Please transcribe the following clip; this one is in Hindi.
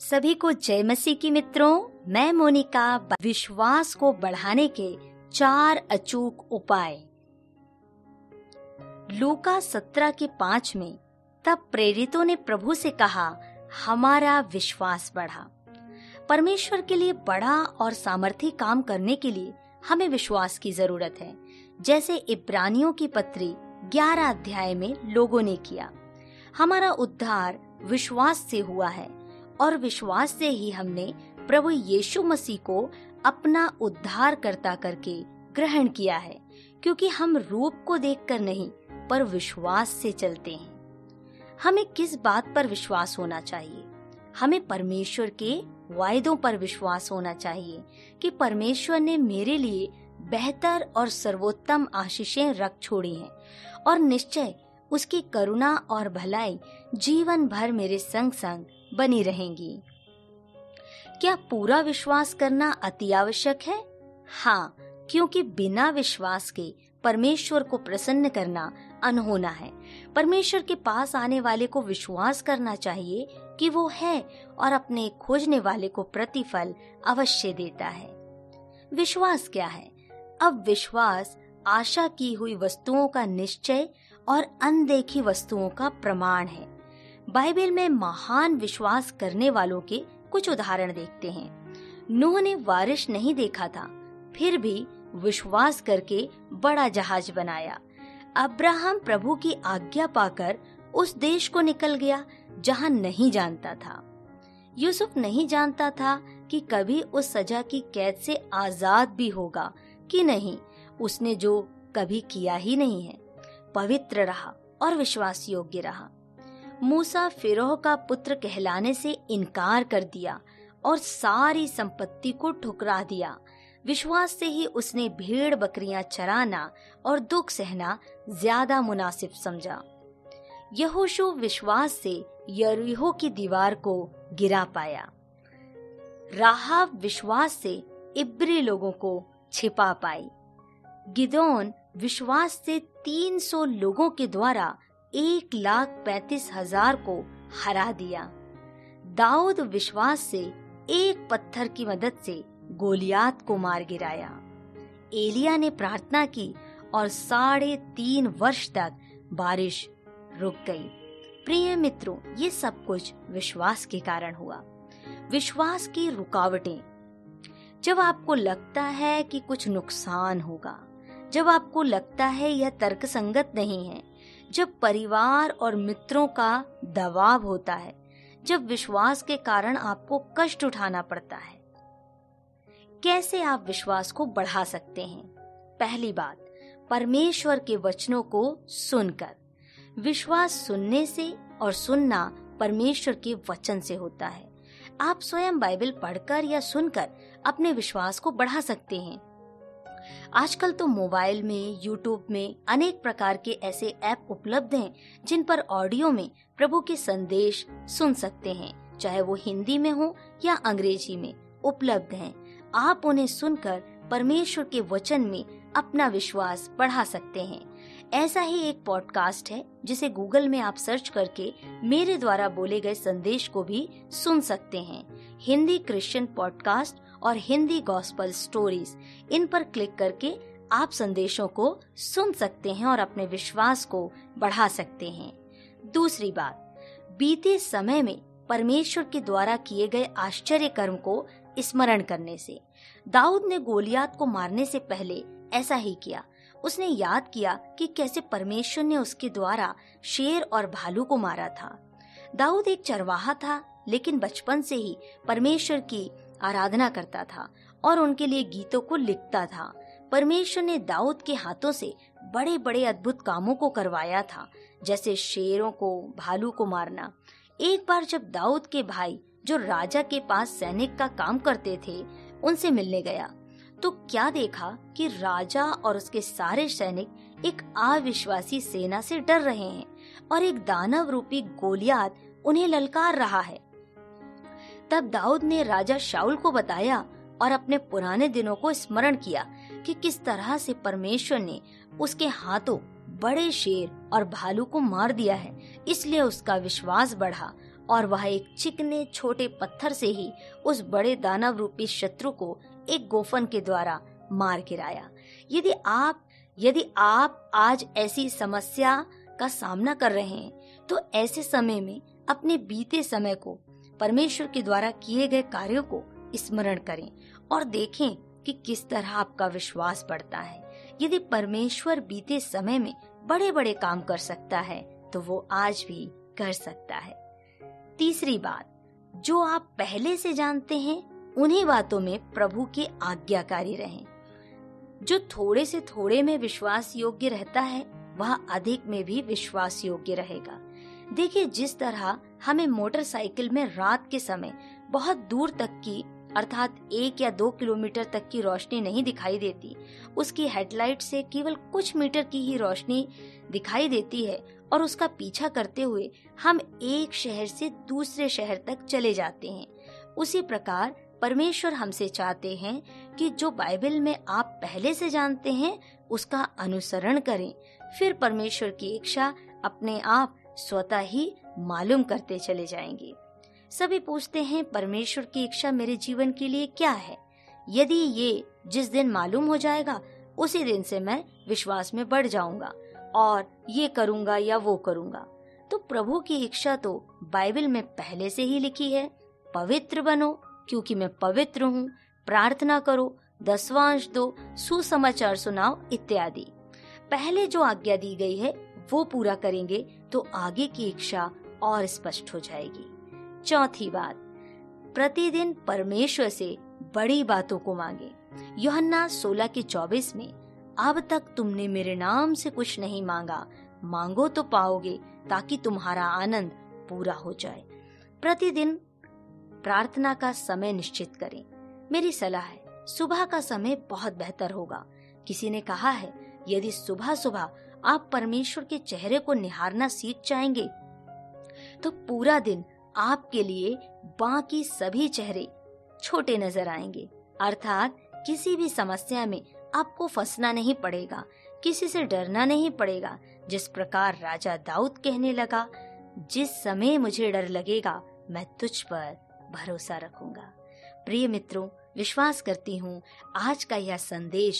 सभी को जय मसीह की मित्रों, मैं मोनिका विश्वास को बढ़ाने के चार अचूक उपाय। लूका सत्रह के पाँच में तब प्रेरितों ने प्रभु से कहा, हमारा विश्वास बढ़ा। परमेश्वर के लिए बड़ा और सामर्थी काम करने के लिए हमें विश्वास की ज़रूरत है। जैसे इब्रानियों की पत्री ग्यारह अध्याय में लोगों ने किया। हमारा उद्धार विश्वास से हुआ है। और विश्वास से ही हमने प्रभु यीशु मसीह को अपना उद्धार करता करके ग्रहण किया है, क्योंकि हम रूप को देखकर नहीं, पर विश्वास से चलते हैं। हमें किस बात पर विश्वास होना चाहिए? हमें परमेश्वर के वायदों पर विश्वास होना चाहिए कि परमेश्वर ने मेरे लिए बेहतर और सर्वोत्तम आशीषें रख छोड़ी हैं, और निश्चय उसकी करुणा और भलाई जीवन भर मेरे संग संग बनी रहेंगी। क्या पूरा विश्वास करना अति आवश्यक है? हाँ क्योंकि बिना विश्वास के परमेश्वर को प्रसन्न करना अनहोना है। परमेश्वर के पास आने वाले को विश्वास करना चाहिए कि वो है और अपने खोजने वाले को प्रतिफल अवश्य देता है। विश्वास क्या है? अब विश्वास आशा की हुई वस्तुओं का निश्चय और अनदेखी वस्तुओं का प्रमाण है। बाइबल में महान विश्वास करने वालों के कुछ उदाहरण देखते हैं। नूह ने बारिश नहीं देखा था, फिर भी विश्वास करके बड़ा जहाज़ बनाया। अब्राहम प्रभु की आज्ञा पाकर उस देश को निकल गया, जहाँ नहीं जानता था। यूसुफ नहीं जानता था कि कभी उस सजा की कैद से आज़ाद भी होगा कि नहीं, उसने जो कभी किया ही नहीं है। पवित्र रहा और विश्वास योग्य रहा। मूसा फिरोह का पुत्र कहलाने से इनकार कर दिया और सारी संपत्ति को ठुकरा दिया। विश्वास से ही उसने भेड़ बकरियाँ चराना और दुख सहना ज़्यादा मुनासिब समझा। यहोशु विश्वास से यरीहो की दीवार को गिरा पाया। राहाब विश्वास से इब्री लोगों को छिपा पाई। गिदोन विश्वास से 300 लोगों के द्वारा एक लाख पैतीस हज़ार को हरा दिया। दाऊद विश्वास से एक पत्थर की मदद से गोलियात को मार गिराया। एलिया ने प्रार्थना की और साढ़े तीन वर्ष तक बारिश रुक गई। प्रिय मित्रों, ये सब कुछ विश्वास के कारण हुआ। विश्वास की रुकावटें। जब आपको लगता है कि कुछ नुकसान होगा, जब आपको लगता है यह तर्क संगत नहीं है जब परिवार और मित्रों का दबाव होता है, जब विश्वास के कारण आपको कष्ट उठाना पड़ता है। कैसे आप विश्वास को बढ़ा सकते हैं? पहली बात, परमेश्वर के वचनों को सुनकर। विश्वास सुनने से और सुनना परमेश्वर के वचन से होता है। आप स्वयं बाइबल पढ़कर या सुनकर अपने विश्वास को बढ़ा सकते हैं। आजकल तो मोबाइल में, यूट्यूब में अनेक प्रकार के ऐसे ऐप उपलब्ध हैं, जिन पर ऑडियो में प्रभु के संदेश सुन सकते हैं, चाहे वो हिंदी में हो या अंग्रेज़ी में, उपलब्ध हैं। आप उन्हें सुनकर परमेश्वर के वचन में अपना विश्वास बढ़ा सकते हैं। ऐसा ही एक पॉडकास्ट है, जिसे गूगल में आप सर्च करके मेरे द्वारा बोले गए संदेश को भी सुन सकते हैं। हिंदी क्रिश्चियन पॉडकास्ट और हिंदी गॉस्पल स्टोरीज इन पर क्लिक करके आप संदेशों को सुन सकते हैं और अपने विश्वास को बढ़ा सकते हैं। दूसरी बात, बीते समय में परमेश्वर के द्वारा किए गए आश्चर्य कर्म को स्मरण करने से। दाऊद ने गोलियात को मारने से पहले ऐसा ही किया। उसने याद किया कि कैसे परमेश्वर ने उसके द्वारा शेर और भालू को मारा था। दाऊद एक चरवाहा था, लेकिन बचपन से ही परमेश्वर की आराधना करता था और उनके लिए गीतों को लिखता था। परमेश्वर ने दाऊद के हाथों से बड़े बड़े अद्भुत कामों को करवाया था, जैसे शेरों को, भालू को मारना। एक बार जब दाऊद के भाई, जो राजा के पास सैनिक का काम करते थे, उनसे मिलने गया तो क्या देखा कि राजा और उसके सारे सैनिक एक अविश्वासी सेना से डर रहे हैं और एक दानव रूपी गोलियात उन्हें ललकार रहा है। तब दाऊद ने राजा शाउल को बताया और अपने पुराने दिनों को स्मरण किया कि किस तरह से परमेश्वर ने उसके हाथों बड़े शेर और भालू को मार दिया है, इसलिए उसका विश्वास बढ़ा और वह एक चिकने छोटे पत्थर से ही उस बड़े दानव रूपी शत्रु को एक गोफन के द्वारा मार गिराया। यदि आप यदि आप आज ऐसी समस्या का सामना कर रहे हैं तो ऐसे समय में, अपने बीते समय को परमेश्वर के द्वारा किए गए कार्यों को स्मरण करें और देखें कि किस तरह आपका विश्वास बढ़ता है। यदि परमेश्वर बीते समय में बड़े बड़े काम कर सकता है तो वो आज भी कर सकता है। तीसरी बात, जो आप पहले से जानते हैं, उन्हीं बातों में प्रभु के आज्ञाकारी रहें। जो थोड़े से थोड़े में विश्वास योग्य रहता है, वह अधिक में भी विश्वास योग्य रहेगा। देखिए, जिस तरह हमें मोटरसाइकिल में रात के समय बहुत दूर तक की, अर्थात एक या दो किलोमीटर तक की रोशनी नहीं दिखाई देती, उसकी हेडलाइट से केवल कुछ मीटर की ही रोशनी दिखाई देती है और उसका पीछा करते हुए हम एक शहर से दूसरे शहर तक चले जाते हैं। उसी प्रकार परमेश्वर हमसे चाहते हैं कि जो बाइबल में आप पहले से जानते हैं, उसका अनुसरण करें। फिर परमेश्वर की इच्छा अपने आप स्वतः ही मालूम करते चले जाएँगे। सभी पूछते हैं, परमेश्वर की इच्छा मेरे जीवन के लिए क्या है? यदि ये जिस दिन मालूम हो जाएगा, उसी दिन से मैं विश्वास में बढ़ जाऊँगा और ये करूँगा या वो करूँगा। तो प्रभु की इच्छा तो बाइबल में पहले से ही लिखी है, पवित्र बनो, क्योंकि मैं पवित्र हूँ, प्रार्थना करो, दसवांश दो, सुसमाचार सुनाओ, इत्यादि। पहले जो आज्ञा दी गई है वो पूरा करेंगे तो आगे की इच्छा और स्पष्ट हो जाएगी। चौथी बात, प्रतिदिन परमेश्वर से बड़ी बातों को मांगे। योहन्ना सोलह के चौबीस में, अब तक तुमने मेरे नाम से कुछ नहीं मांगा, मांगो तो पाओगे ताकि तुम्हारा आनंद पूरा हो जाए। प्रतिदिन प्रार्थना का समय निश्चित करें। मेरी सलाह है, सुबह का समय बहुत बेहतर होगा। किसी ने कहा है, यदि सुबह सुबह आप परमेश्वर के चेहरे को निहारना सीख जाएँगे। तो पूरा दिन आपके लिए बाकी सभी चेहरे छोटे नज़र आएँगे। अर्थात किसी भी समस्या में आपको फंसना नहीं पड़ेगा, किसी से डरना नहीं पड़ेगा। जिस प्रकार राजा दाऊद कहने लगा, जिस समय मुझे डर लगेगा, मैं तुझ पर भरोसा रखूँगा। प्रिय मित्रों, विश्वास करती हूँ, आज का यह संदेश